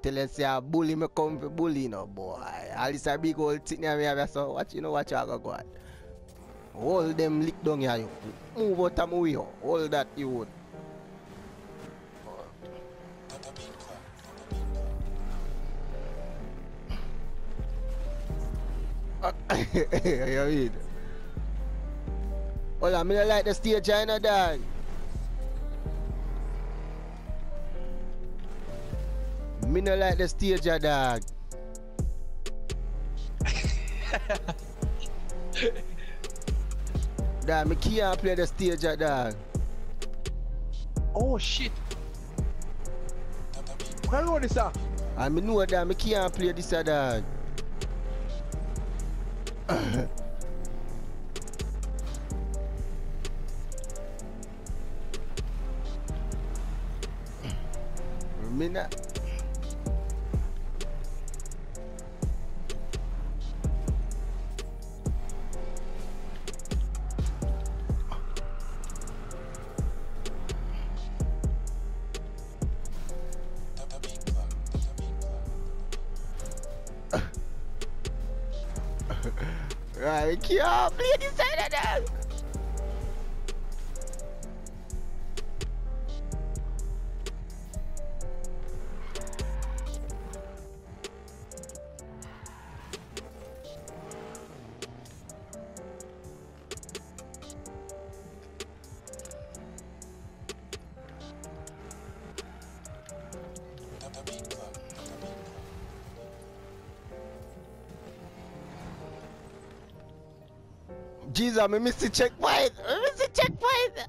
tell us say a bully me come for bully no boy. All this a big old thing here me have so watch you know watch you go go on. Them lick down here you. Move out of my way. yo. Hold that you would. you read? Hold on, me like the stage China dog. Me not like the stage a dog. Dog, me can't play the stage a dog. Oh shit. Where road is that? And me know that me can't play this a dog. me not. Right, me can't play this side Jesus, me miss the checkpoint. Me miss the checkpoint.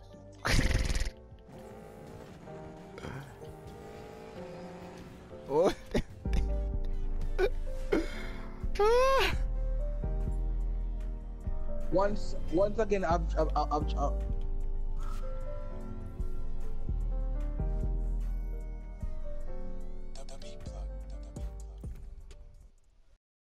oh. Once once again I've I've, I've, I've, I've